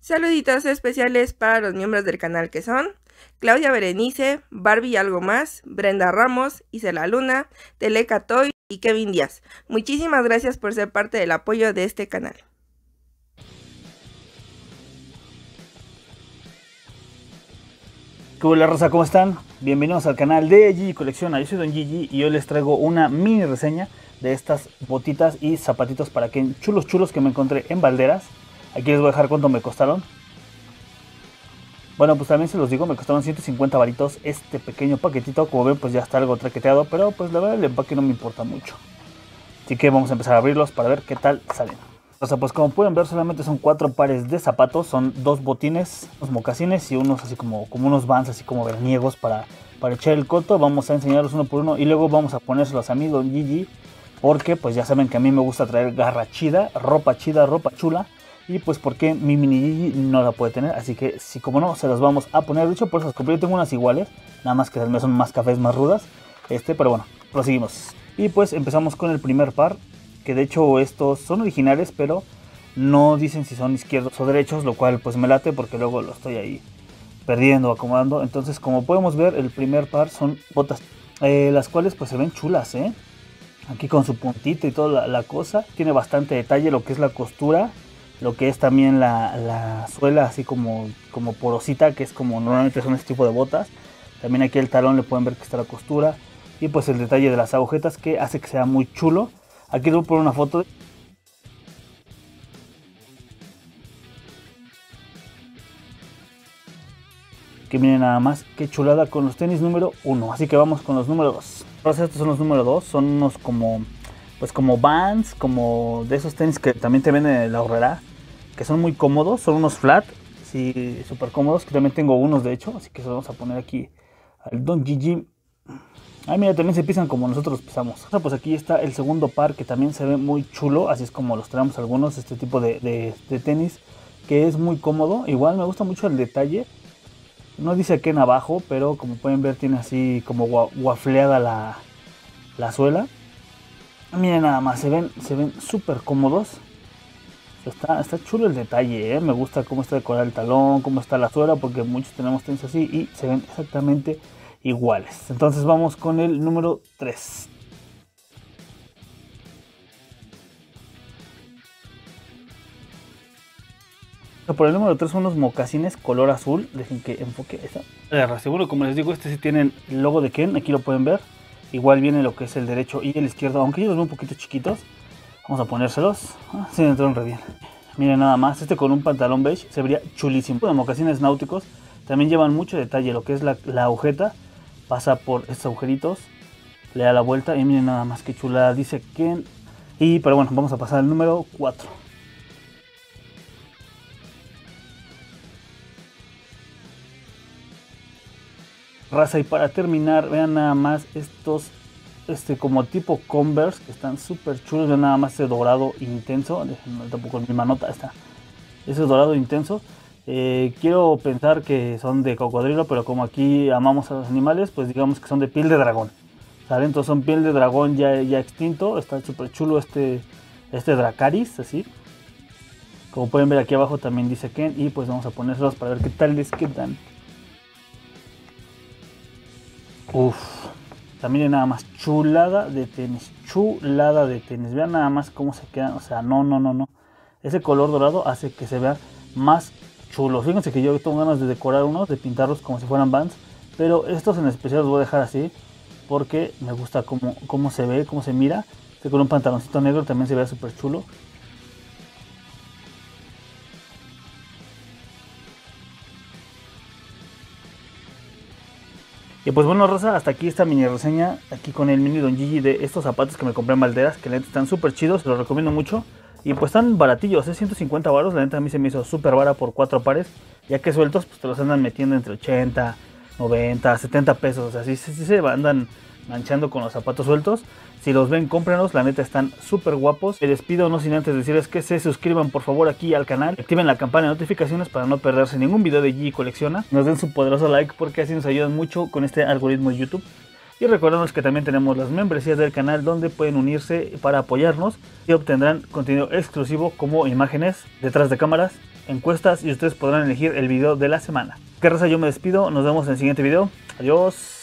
Saluditos especiales para los miembros del canal que son Claudia Berenice, Barbie y algo más, Brenda Ramos, Isela Luna, Teleca Toy y Kevin Díaz. Muchísimas gracias por ser parte del apoyo de este canal. ¿Qué hola raza? ¿Cómo están? Bienvenidos al canal de Gigi Colecciona. Yo soy Don Gigi y hoy les traigo una mini reseña de estas botitas y zapatitos para que chulos chulos que me encontré en Valderas. Aquí les voy a dejar cuánto me costaron. Bueno, pues también se los digo, me costaron 150 varitos este pequeño paquetito. Como ven, pues ya está algo traqueteado, pero pues la verdad el empaque no me importa mucho. Así que vamos a empezar a abrirlos para ver qué tal salen. O sea, pues como pueden ver, solamente son cuatro pares de zapatos. Son dos botines, unos mocasines y unos así como, como unos vans, así como veraniegos para, para echar el coto. Vamos a enseñarlos uno por uno y luego vamos a ponérselos a mí, Don Gigi. Porque pues ya saben que a mí me gusta traer garra chida, ropa chida, ropa chula. Y pues porque mi mini Gigi no la puede tener. Así que si como no, se las vamos a poner. De hecho, por eso las compré. Yo tengo unas iguales. Nada más que son más cafés, más rudas. Este, pero bueno, proseguimos. Y pues empezamos con el primer par que de hecho estos son originales, pero no dicen si son izquierdos o derechos, lo cual pues me late porque luego lo estoy ahí perdiendo, acomodando. Entonces, como podemos ver, el primer par son botas, eh, las cuales pues se ven chulas, ¿eh? Aquí con su puntita y toda la, cosa. Tiene bastante detalle lo que es la costura, lo que es también la, la, suela así como, como porosita, que es como normalmente son este tipo de botas. También aquí el talón le pueden ver que está la costura. Y pues el detalle de las agujetas que hace que sea muy chulo. Aquí les voy a poner una foto. Que miren nada más, qué chulada con los tenis número 1. Así que vamos con los número 2. Estos son los número 2, son unos como, pues como Vans, como de esos tenis que también te venden en la horrera. Que son muy cómodos, son unos flat, sí, súper cómodos. Que también tengo unos de hecho, así que los vamos a poner aquí al Don Gigi Ay, mira, también se pisan como nosotros pisamos. Pues aquí está el segundo par que también se ve muy chulo, así es como los traemos algunos, este tipo de, tenis, que es muy cómodo. Igual me gusta mucho el detalle. No dice que en abajo, pero como pueden ver tiene así como guafleada la, la suela. Miren nada más, se ven se ven súper cómodos. Está, chulo el detalle, ¿eh? me gusta cómo está decorado el talón, cómo está la suela, porque muchos tenemos tenis así y se ven exactamente iguales. Entonces vamos con el número 3. Por el número 3 son unos mocasines color azul. Dejen que enfoque esta. Seguro, como les digo, este sí tienen el logo de Ken. Aquí lo pueden ver. Igual viene lo que es el derecho y el izquierdo. Aunque ellos los ven un poquito chiquitos. Vamos a ponérselos. Ah, sí, entraron re bien. Miren nada más. Este con un pantalón beige se vería chulísimo. Los mocasines náuticos también llevan mucho detalle. Lo que es la, la agujeta pasa por estos agujeritos, le da la vuelta y miren nada más que chulada, dice que... Y pero bueno, vamos a pasar al número 4. Raza y para terminar, vean nada más estos este como tipo Converse que están súper chulos, vean nada más ese dorado intenso, déjenme tampoco mi manota está. Ese dorado intenso eh, quiero pensar que son de cocodrilo, pero como aquí amamos a los animales, pues digamos que son de piel de dragón. ¿Sale? Entonces son piel de dragón ya, ya extinto. Está súper chulo este, este Dracaris, así. Como pueden ver aquí abajo también dice Ken. Y pues vamos a ponérselos para ver qué tal les quedan. Uf. También nada más chulada de tenis. Chulada de tenis. Vean nada más cómo se quedan. O sea, no, no, no, no. Ese color dorado hace que se vea más chulos. Fíjense que yo tengo ganas de decorar unos, de pintarlos como si fueran bands, pero estos en especial los voy a dejar así porque me gusta cómo, cómo se ve, cómo se mira. Que con un pantaloncito negro también se ve súper chulo. Y pues bueno, Rosa, hasta aquí esta mini reseña, aquí con el mini Don Gigi de estos zapatos que me compré en Valderas, que están súper chidos, los recomiendo mucho. Y pues están baratillos, es ¿eh? 150 baros. La neta a mí se me hizo súper vara por cuatro pares. Ya que sueltos, pues te los andan metiendo entre 80, 90, 70 pesos. O sea, sí, sí, se andan manchando con los zapatos sueltos. Si los ven, cómprenos, la neta están súper guapos. Me despido no sin antes decirles que se suscriban por favor aquí al canal, activen la campana de notificaciones para no perderse ningún video de G Colecciona. Nos den su poderoso like porque así nos ayudan mucho con este algoritmo de YouTube. Y recordemos que también tenemos las membresías del canal donde pueden unirse para apoyarnos y obtendrán contenido exclusivo como imágenes, detrás de cámaras, encuestas y ustedes podrán elegir el video de la semana. Que raza, yo me despido, nos vemos en el siguiente video. Adiós.